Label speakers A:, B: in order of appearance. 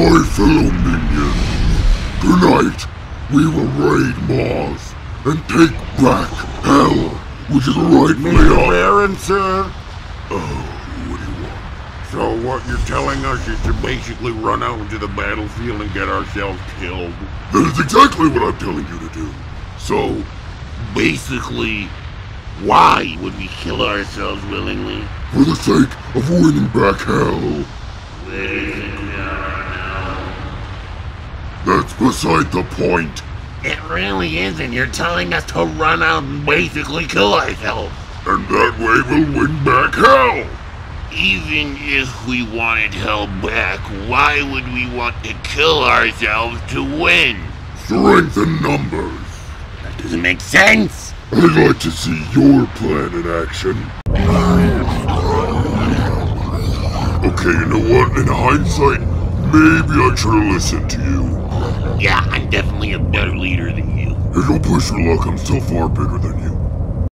A: My fellow minions, tonight we will raid Mars and take back Hell, which is rightfully ours.
B: Baron, sir.
A: Oh, what do you want?
B: So what you're telling us is to basically run out into the battlefield and get ourselves killed?
A: That is exactly what I'm telling you to do. So,
C: Basically, why would we kill ourselves willingly?
A: for the sake of winning back Hell, that's beside the point.
C: It really isn't. You're telling us to run out and basically kill ourselves.
A: And that way we'll win back Hell.
C: Even if we wanted hell back, why would we want to kill ourselves to win?
A: Strength in numbers.
C: That doesn't make sense.
A: I'd like to see your plan in action. Okay, you know what? In hindsight, maybe I should have listened to you.
C: Yeah, I'm definitely a better leader than you.
A: Hey, don't push your luck. I'm still far bigger than you.